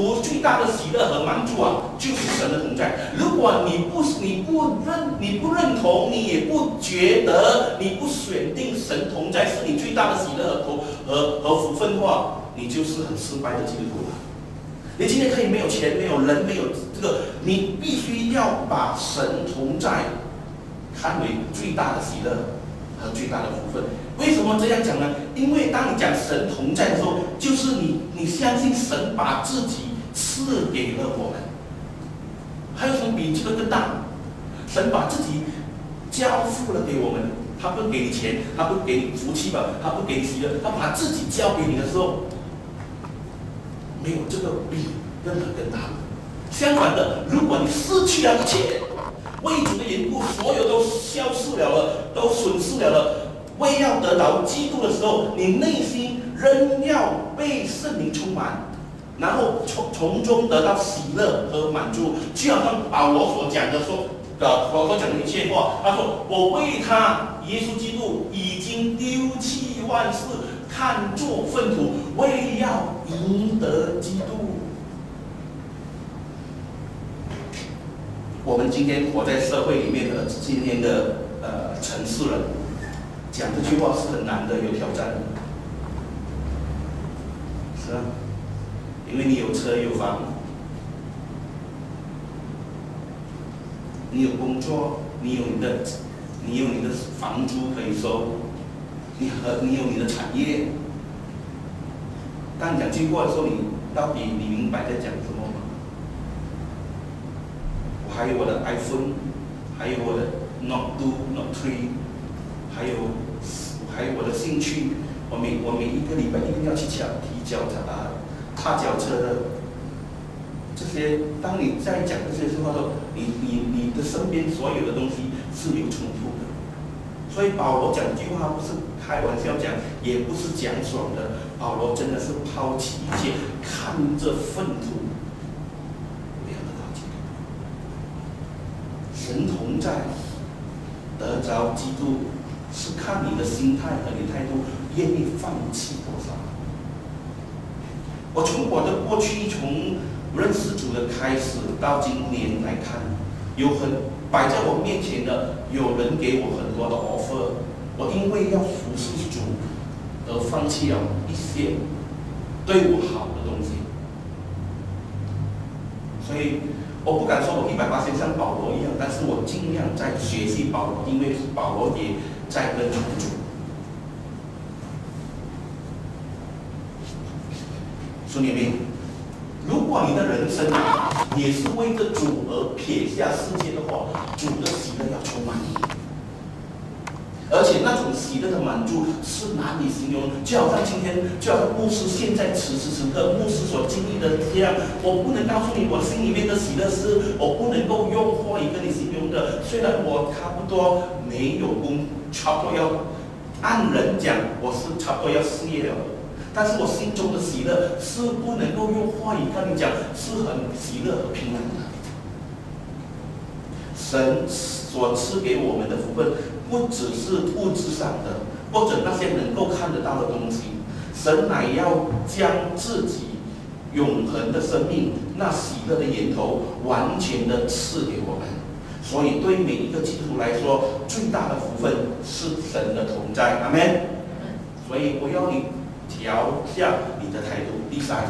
徒最大的喜乐和满足啊，就是神的同在。如果你不你不认你不认同，你也不觉得你不选定神同在是你最大的喜乐和和和福分的话，你就是很失败的基督徒了。你今天可以没有钱，没有人，没有这个，你必须要把神同在看为最大的喜乐和最大的福分。为什么这样讲呢？因为当你讲神同在的时候，就是你你相信神把自己赐给了我们。还有什么比这个更大？神把自己交付了给我们，他不给你钱，他不给你福气吧，他不给你喜乐，他把自己交给你的时候。没有这个比任何更大。相反的，如果你失去了一切，为主的缘故，所有都消失了了，都损失了了。为要得到基督的时候，你内心仍要被圣灵充满，然后从从中得到喜乐和满足。就好像保罗所讲的说的，保罗讲的一切话，他说：“我为他耶稣基督已经丢弃万事。”看作粪土，为要赢得基督。我们今天活在社会里面的今天的呃城市人，讲这句话是很难的，有挑战。是啊，因为你有车有房，你有工作，你有你的，你有你的房租可以收。你和你有你的产业，当讲经过的时候，你到底你明白在讲什么吗？我还有我的 iPhone，还有我的 Note Two、Note Three，还有还有我的兴趣，我每我每一个礼拜一定要去脚踢脚踏踏脚车的这些。当你在讲这些时候，你你你的身边所有的东西是有冲突的。所以保罗讲这句话不是。开玩笑讲，也不是讲爽的。保罗真的是抛弃一切，看着粪土，不要得到基督。神同在，得着基督，是看你的心态和你态度，愿意放弃多少。我从我的过去，从不认识主的开始到今年来看，有很摆在我面前的，有人给我很多的 offer。我因为要服侍主，而放弃了一些对我好的东西，所以我不敢说我一百八十像保罗一样，但是我尽量在学习保罗，因为保罗也在跟主。兄弟们，如果你的人生也是为着主而撇下世界的话，主的喜乐要充满你。而且那种喜乐的满足是难以形容，就好像今天，就好像牧师现在此时此刻牧师所经历的这样，我不能告诉你我心里面的喜乐是，我不能够用话语跟你形容的。虽然我差不多没有工，差不多要按人讲我是差不多要失业了，但是我心中的喜乐是不能够用话语跟你讲，是很喜乐和平安的。神所赐给我们的福分。不只是物质上的，或者那些能够看得到的东西，神乃要将自己永恒的生命，那喜乐的源头，完全的赐给我们。所以，对每一个基督徒来说，最大的福分是神的同在。阿门。所以，我要你调下你的态度第三